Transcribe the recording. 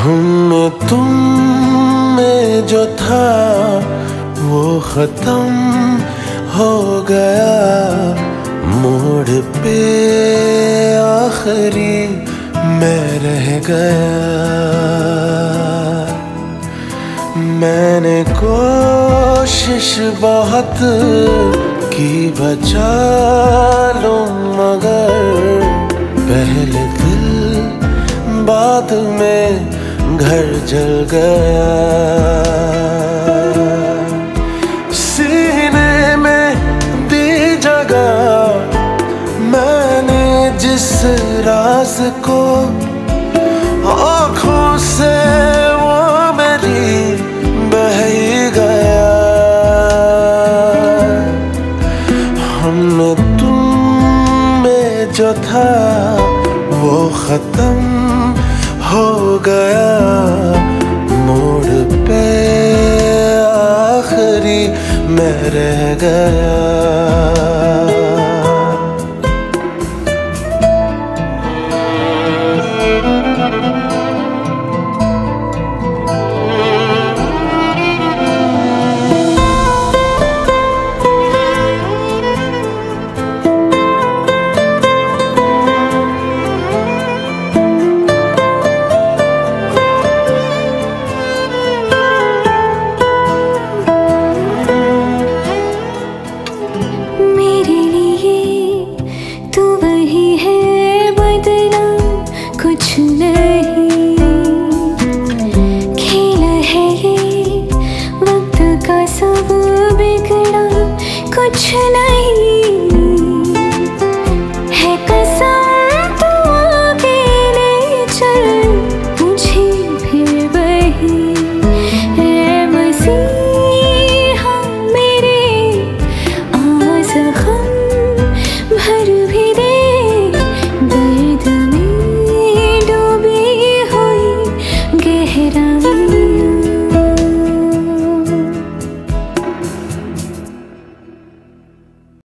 हम तुम में जो था, वो खत्म हो गया। मोड़ पे आखिरी मैं रह गया। मैंने कोशिश बहुत की बचा लो, मगर पहले दिल बाद में घर जल गया। सीने में दी जगह, मैंने जिस राज को आँखों से वो मेरी बह गया। हमने तुम में जो था वो खत्म हो गया। मैं रह गया। भर